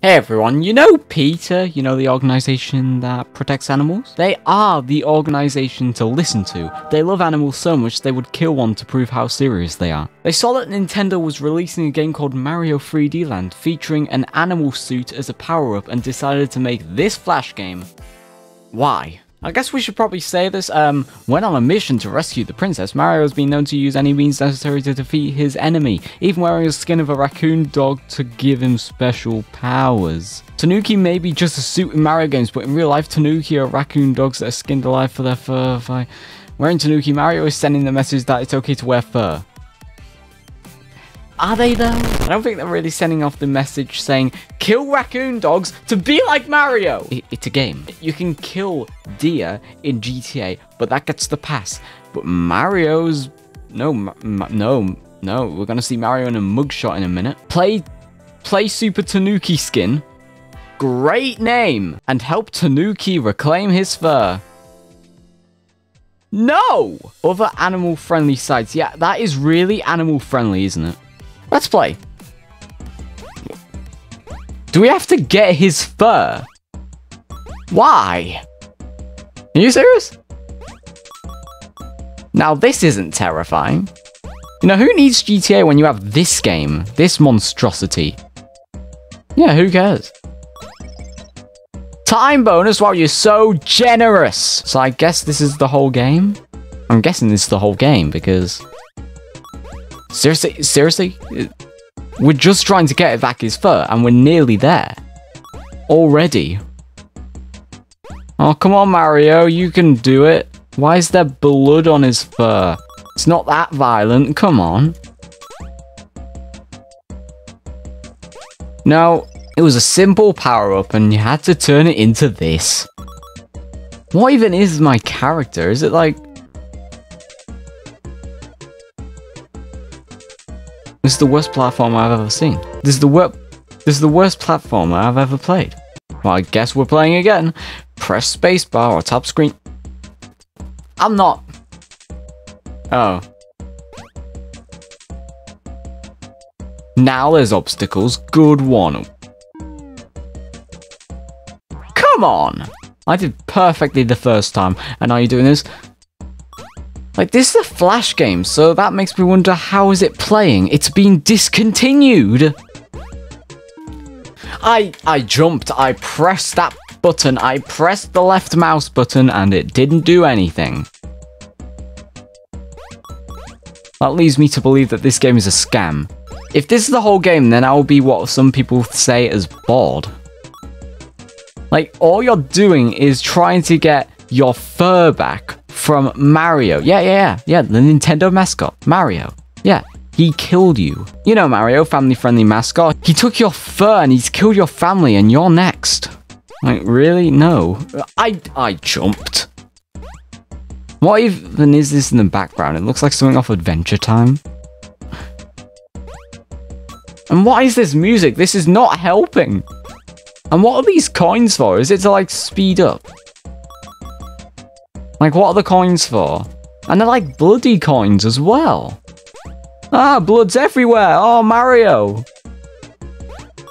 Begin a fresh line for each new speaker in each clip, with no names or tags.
Hey everyone, you know PETA, you know the organization that protects animals? They are the organization to listen to. They love animals so much they would kill one to prove how serious they are. They saw that Nintendo was releasing a game called Mario 3D Land featuring an animal suit as a power-up and decided to make this Flash game. Why? I guess we should probably say this, um, when on a mission to rescue the princess, Mario has been known to use any means necessary to defeat his enemy, even wearing the skin of a raccoon dog to give him special powers. Tanuki may be just a suit in Mario games, but in real life, Tanuki are raccoon dogs that are skinned alive for their fur. Wearing Tanuki, Mario is sending the message that it's okay to wear fur. Are they though? I don't think they're really sending off the message saying, kill raccoon dogs to be like Mario! it's a game. You can kill deer in GTA, but that gets the pass. But Mario's... No, no, no. We're gonna see Mario in a mugshot in a minute. Play, play Super Tanooki skin. Great name! And help Tanuki reclaim his fur. No! Other animal-friendly sites. Yeah, that is really animal-friendly, isn't it? Let's play. Do we have to get his fur? Why? Are you serious? Now this isn't terrifying. You know, who needs GTA when you have this game? This monstrosity? Yeah, who cares? Time bonus while you're so generous! So I guess this is the whole game? I'm guessing this is the whole game because Seriously? Seriously? We're just trying to get back his fur, and we're nearly there. Already. Oh, come on, Mario. You can do it. Why is there blood on his fur? It's not that violent. Come on. No, it was a simple power-up, and you had to turn it into this. What even is my character? Is it like This is the worst platform I've ever seen. This is the worst. This is the worst platform I've ever played. Well, I guess we're playing again. Press spacebar or top screen. I'm not. Oh. Now there's obstacles. Good one. Come on! I did perfectly the first time, and now you're doing this. Like, this is a Flash game, so that makes me wonder how is it playing? It's been discontinued! I, I jumped, I pressed that button, I pressed the left mouse button, and it didn't do anything. That leads me to believe that this game is a scam. If this is the whole game, then I will be what some people say as bored. Like, all you're doing is trying to get your fur back from Mario. Yeah, yeah, yeah, yeah, the Nintendo mascot, Mario. Yeah, he killed you. You know Mario, family-friendly mascot. He took your fur and he's killed your family and you're next. Like, really? No. I, I jumped. What even is this in the background? It looks like something off Adventure Time. And what is this music? This is not helping. And what are these coins for? Is it to like speed up? Like, what are the coins for? And they're like bloody coins as well. Ah, blood's everywhere. Oh, Mario.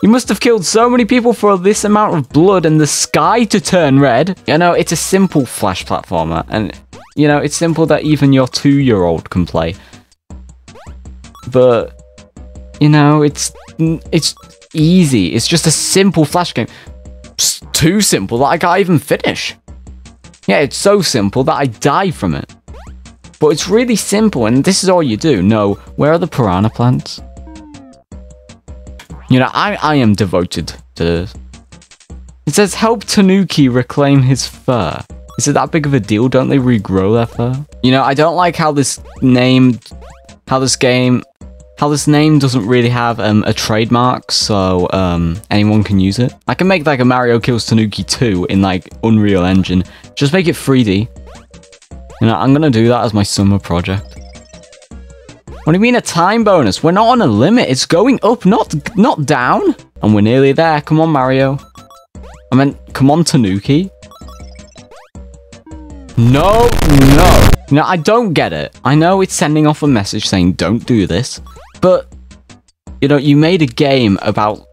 You must have killed so many people for this amount of blood and the sky to turn red. You know, it's a simple Flash platformer. And, you know, it's simple that even your two-year-old can play. But, you know, it's it's easy. It's just a simple Flash game. It's too simple that I can't even finish. Yeah, it's so simple that I die from it. But it's really simple, and this is all you do. No, where are the piranha plants? You know, I, I am devoted to this. It says, help Tanuki reclaim his fur. Is it that big of a deal? Don't they regrow their fur? You know, I don't like how this name, how this game how this name doesn't really have um, a trademark, so um, anyone can use it. I can make like a Mario Kills Tanuki 2 in like Unreal Engine. Just make it 3D. You know, I'm gonna do that as my summer project. What do you mean a time bonus? We're not on a limit. It's going up, not not down. And we're nearly there. Come on, Mario. I meant, come on, Tanuki. No, no. No, I don't get it. I know it's sending off a message saying don't do this. But, you know, you made a game about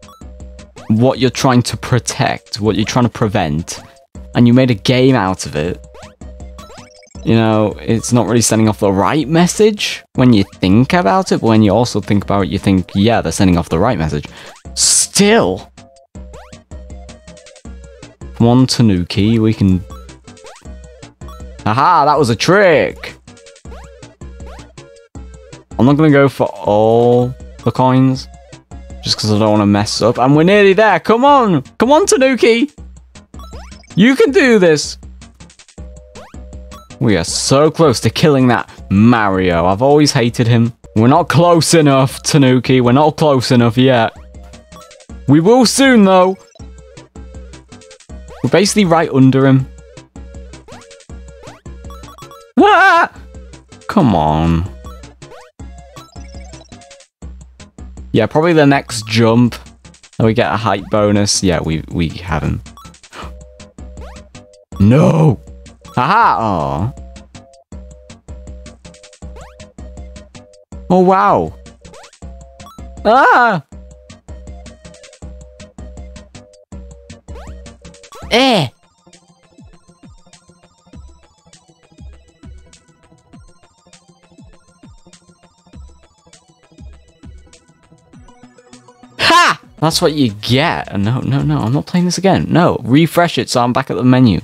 what you're trying to protect, what you're trying to prevent, and you made a game out of it, you know, it's not really sending off the right message when you think about it, but when you also think about it, you think, yeah, they're sending off the right message. Still! Come on, Tanuki, we can... Aha, that was a trick! I'm not gonna go for all the coins, just because I don't want to mess up. And we're nearly there, come on! Come on, Tanuki! You can do this! We are so close to killing that Mario. I've always hated him. We're not close enough, Tanuki. We're not close enough yet. We will soon, though. We're basically right under him. Ah! Come on. Yeah, probably the next jump. And we get a height bonus. Yeah, we, we haven't. No! Haha! Oh. Oh, wow. Ah! Eh! That's what you get. No, no, no, I'm not playing this again. No, refresh it so I'm back at the menu.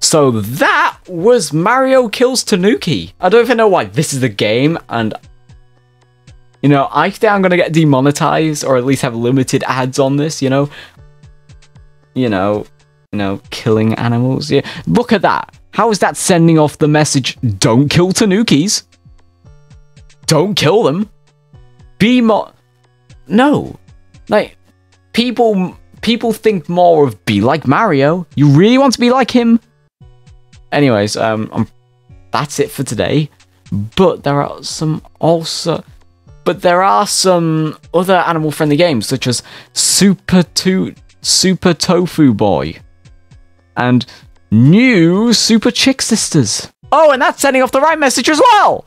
So that was Mario Kills Tanuki. I don't even know why this is the game, and you know, I think I'm gonna get demonetized or at least have limited ads on this. You know, you know, you know, killing animals. Yeah, look at that. How is that sending off the message? Don't kill Tanukis. Don't kill them. Be more. No, like people. People think more of be like Mario. You really want to be like him? Anyways, um, I'm, that's it for today. But there are some also, but there are some other animal-friendly games such as Super to Super Tofu Boy and new Super Chick Sisters. Oh, and that's sending off the right message as well.